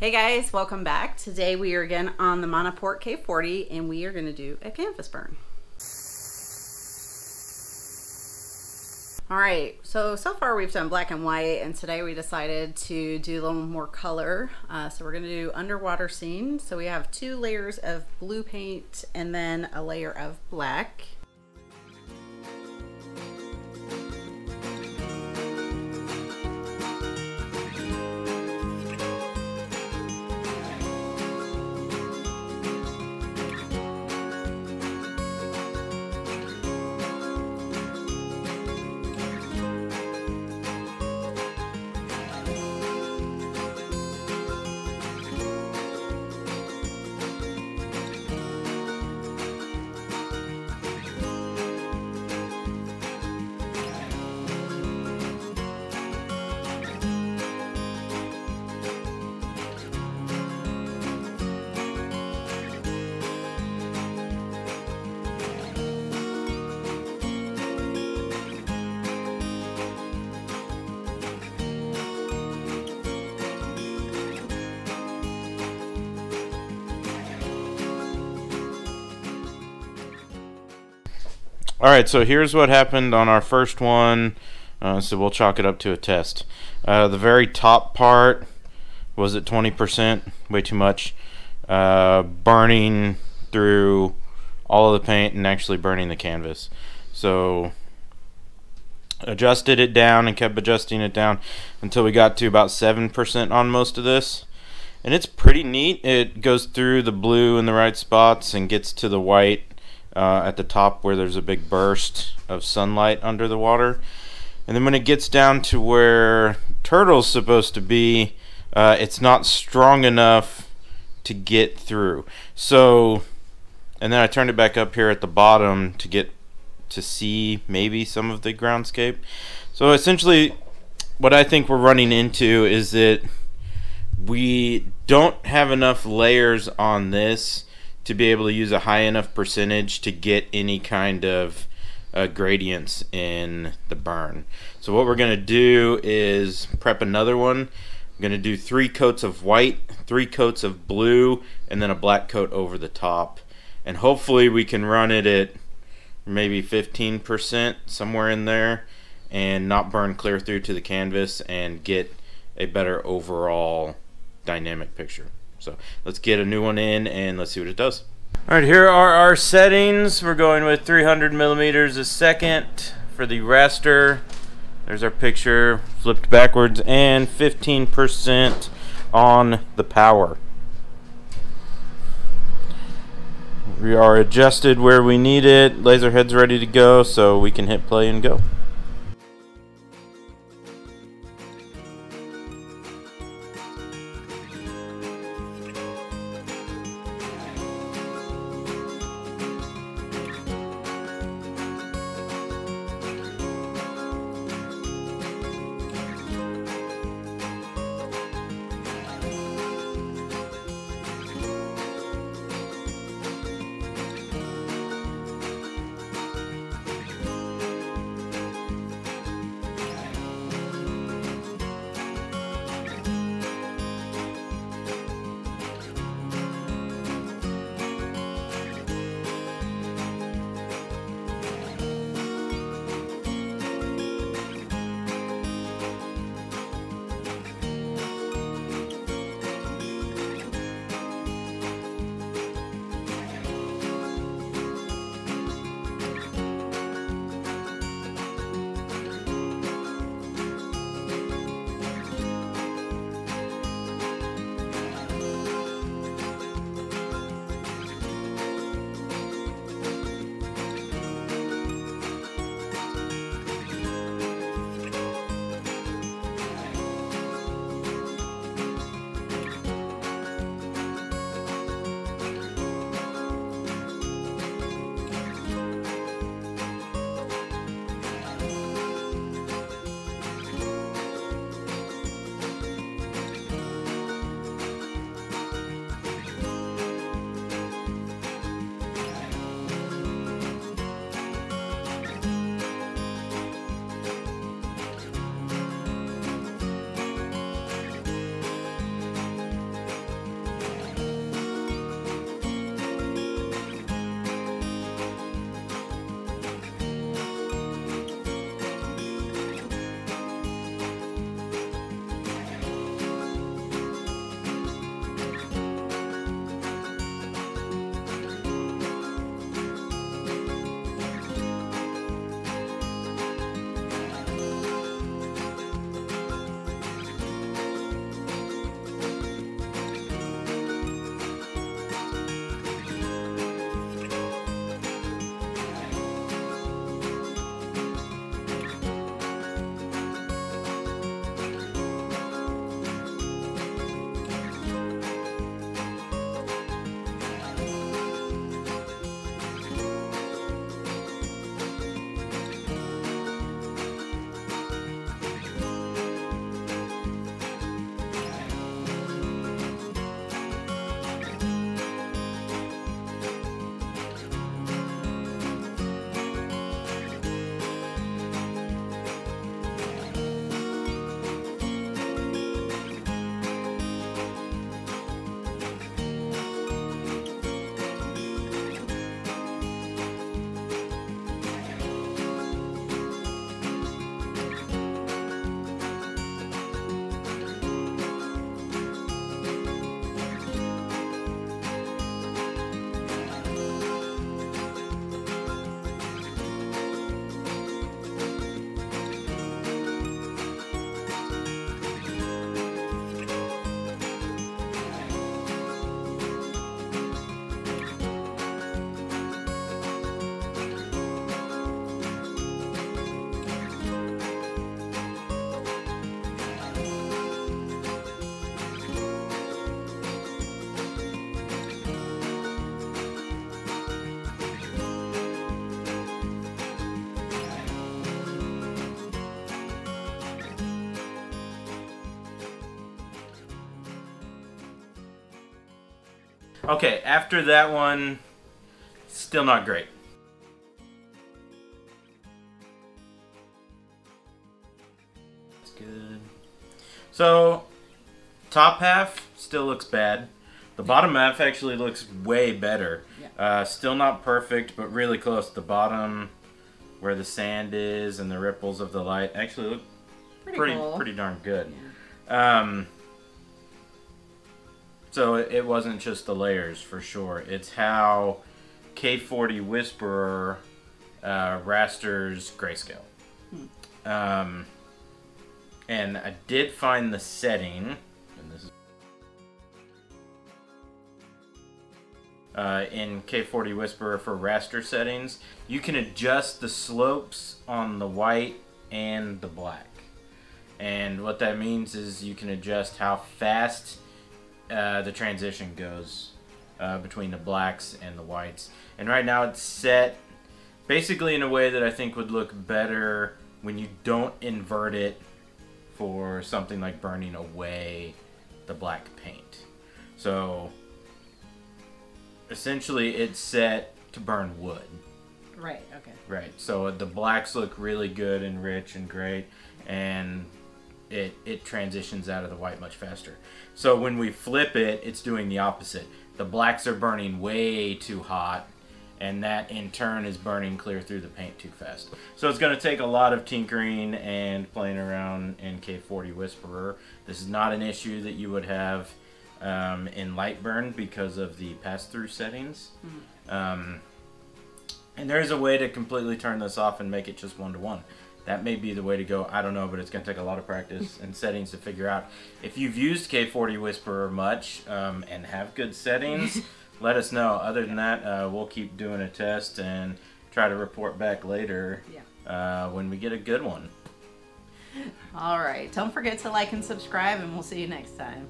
Hey guys, welcome back. Today we are again on the Monport K40 and we are going to do a canvas burn. All right, so, so far we've done black and white and today we decided to do a little more color. Uh, so we're gonna do underwater scene. So we have two layers of blue paint and then a layer of black. All right, so here's what happened on our first one. Uh, so we'll chalk it up to a test. Uh, the very top part was at 20%, way too much. Uh, burning through all of the paint and actually burning the canvas. So adjusted it down and kept adjusting it down until we got to about 7% on most of this. And it's pretty neat. It goes through the blue in the right spots and gets to the white uh, at the top where there's a big burst of sunlight under the water. And then when it gets down to where turtle's supposed to be, uh, it's not strong enough to get through. So, and then I turned it back up here at the bottom to get to see maybe some of the groundscape. So essentially, what I think we're running into is that we don't have enough layers on this to be able to use a high enough percentage to get any kind of uh, gradients in the burn. So what we're going to do is prep another one. I'm going to do three coats of white, three coats of blue, and then a black coat over the top. And hopefully we can run it at maybe 15% somewhere in there and not burn clear through to the canvas and get a better overall dynamic picture. So let's get a new one in and let's see what it does. All right, here are our settings. We're going with 300 millimeters a second for the raster. There's our picture flipped backwards and 15% on the power. We are adjusted where we need it. Laser head's ready to go, so we can hit play and go. Okay, after that one, still not great. That's good. So, top half still looks bad. The bottom half actually looks way better. Yeah. Uh, still not perfect, but really close. The bottom, where the sand is and the ripples of the light, actually look Pretty, pretty cool. pretty darn good. Yeah. Um, so it wasn't just the layers for sure. It's how K40 Whisperer uh, rasters grayscale. Um, and I did find the setting, and this is uh, in K40 Whisperer for raster settings. You can adjust the slopes on the white and the black. And what that means is you can adjust how fast uh, the transition goes uh, between the blacks and the whites. And right now it's set basically in a way that I think would look better when you don't invert it for something like burning away the black paint. So essentially it's set to burn wood. Right. Okay. Right. So the blacks look really good and rich and great, and it it transitions out of the white much faster. So when we flip it, it's doing the opposite. The blacks are burning way too hot, and that in turn is burning clear through the paint too fast. So it's going to take a lot of tinkering and playing around in K40 Whisperer. This is not an issue that you would have um, in Lightburn because of the pass-through settings. Um, and there is a way to completely turn this off and make it just one to one. That may be the way to go. I don't know, but it's going to take a lot of practice and settings to figure out. If you've used K40 Whisperer much um, and have good settings, let us know. Other than that, uh, we'll keep doing a test and try to report back later Yeah. uh, when we get a good one. All right. Don't forget to like and subscribe, and we'll see you next time.